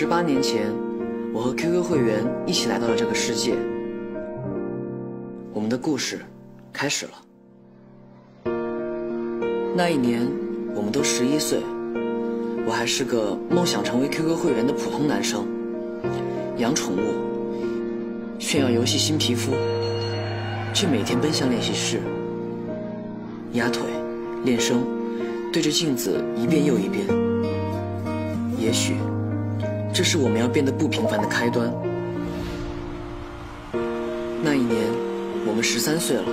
十八年前，我和 QQ 会员一起来到了这个世界。我们的故事开始了。那一年，我们都十一岁，我还是个梦想成为 QQ 会员的普通男生，养宠物，炫耀游戏新皮肤，却每天奔向练习室，压腿，练声，对着镜子一遍又一遍。也许，这是我们要变得不平凡的开端。那一年，我们十三岁了，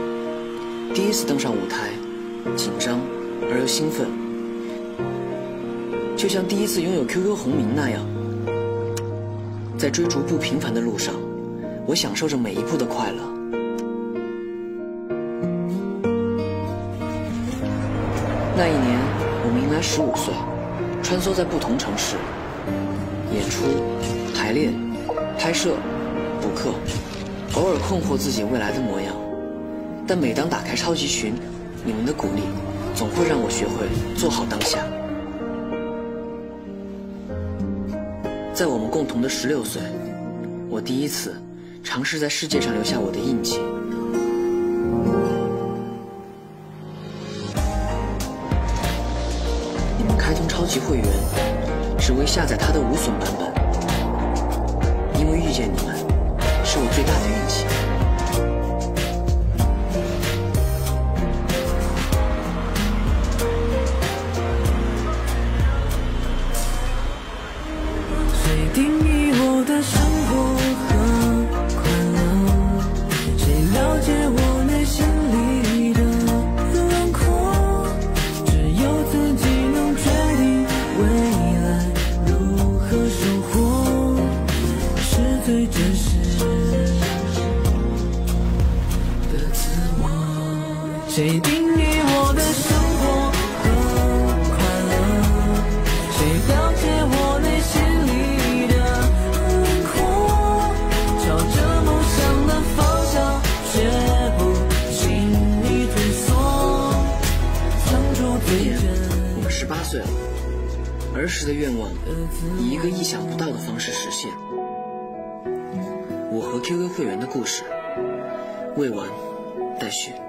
第一次登上舞台，紧张。而又兴奋，就像第一次拥有 QQ 红名那样，在追逐不平凡的路上，我享受着每一步的快乐。那一年，我们迎来十五岁，穿梭在不同城市，演出、排练、拍摄、补课，偶尔困惑自己未来的模样，但每当打开超级群，你们的鼓励。总会让我学会做好当下。在我们共同的十六岁，我第一次尝试在世界上留下我的印记。你们开通超级会员，只为下载它的无损版本。因为遇见你们，是我最大的运气。最真实的自我谁定义我的生活和快乐？谁了解我内心里的轮廓？朝着梦想的方向，却不轻易退缩。藏住最真。我们十八岁了，儿时的愿望以一个意想不到的方式实现。QQ 会员的故事未完待续。